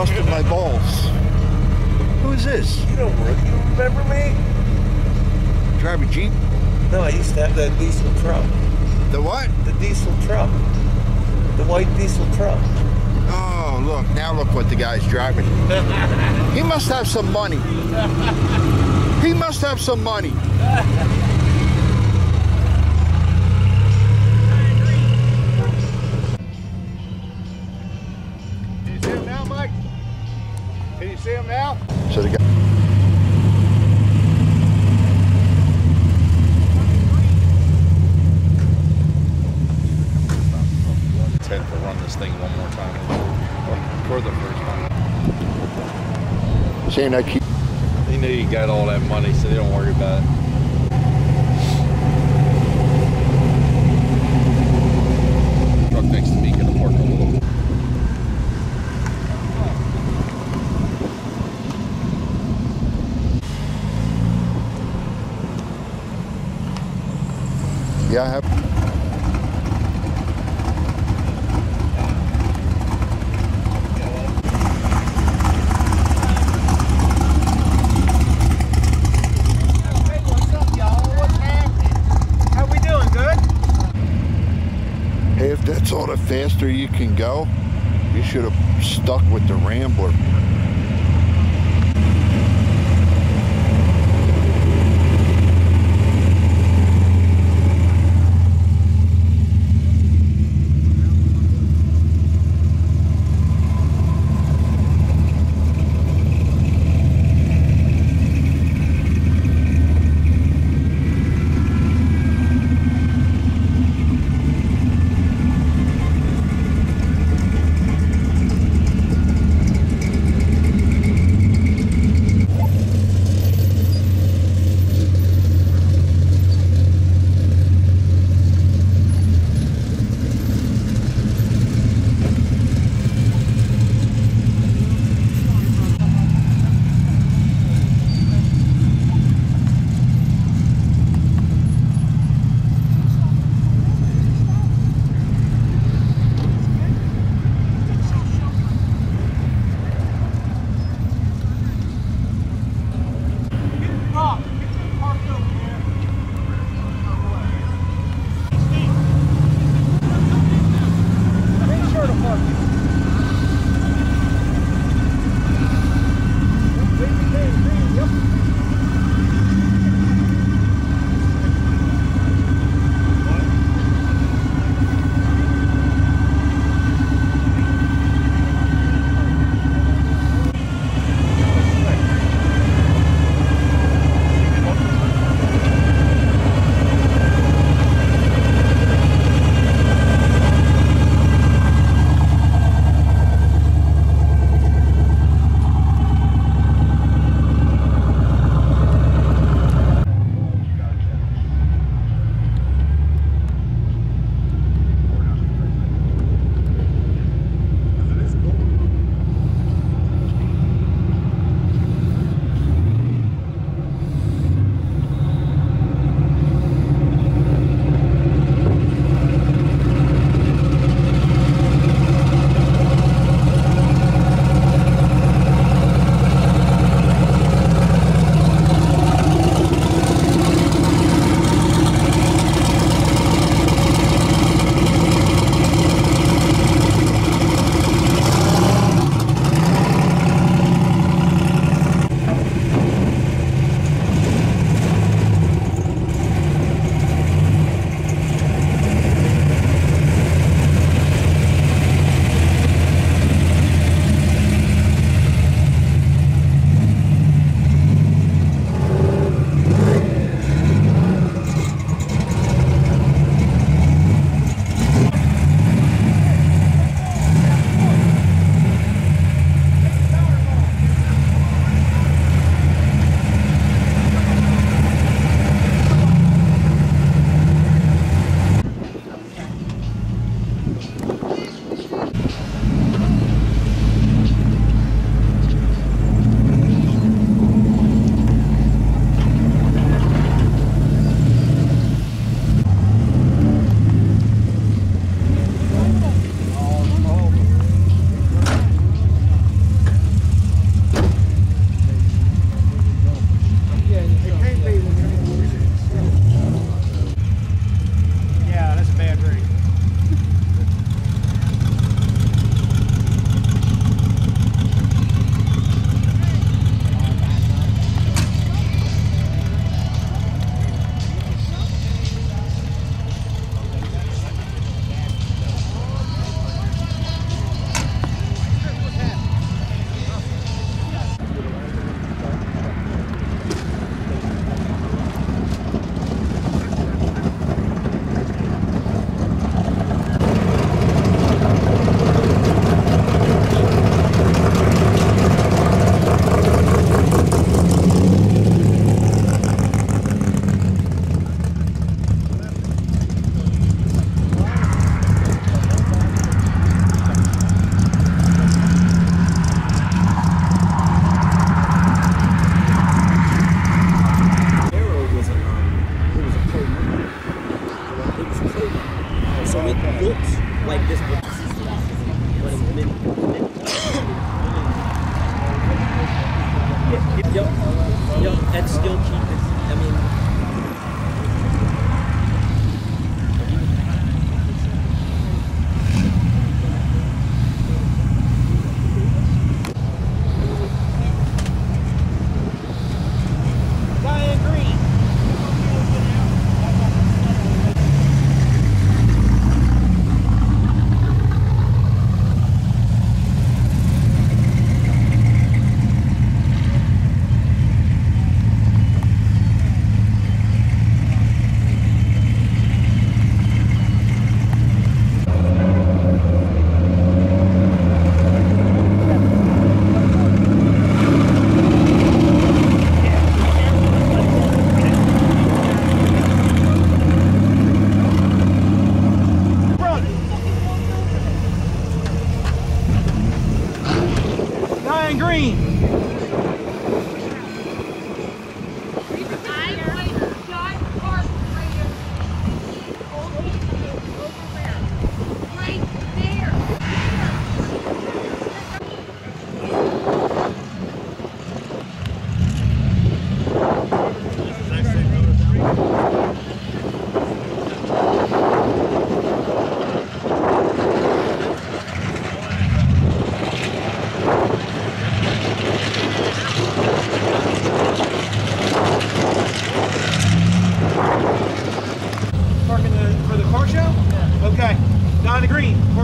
Busting my balls. Who is this? You don't work. You remember me? Drive a Jeep? No, I used to have that diesel truck. The what? The diesel truck. The white diesel truck. Oh, look. Now look what the guy's driving. he must have some money. He must have some money. Can go, you should have stuck with the Rambler.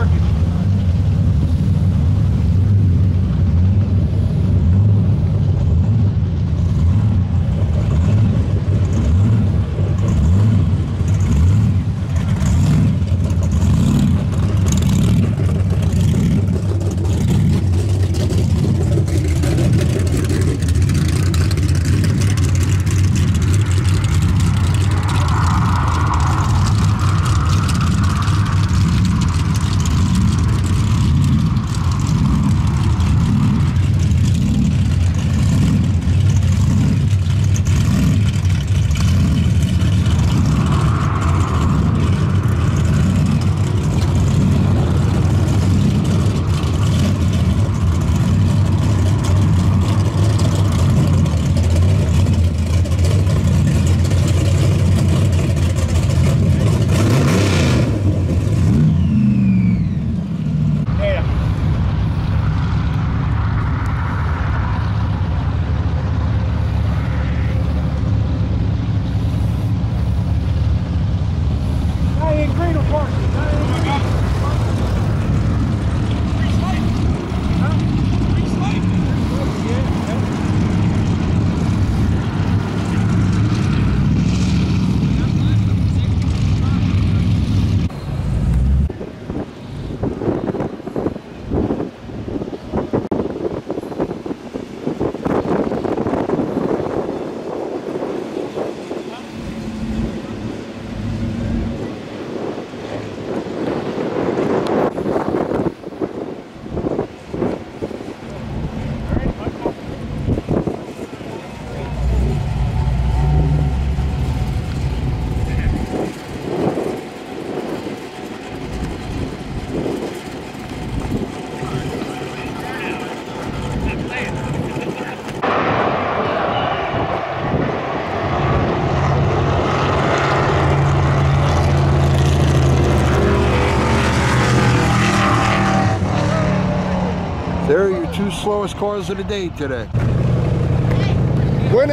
Green. Slowest cars of the day today. When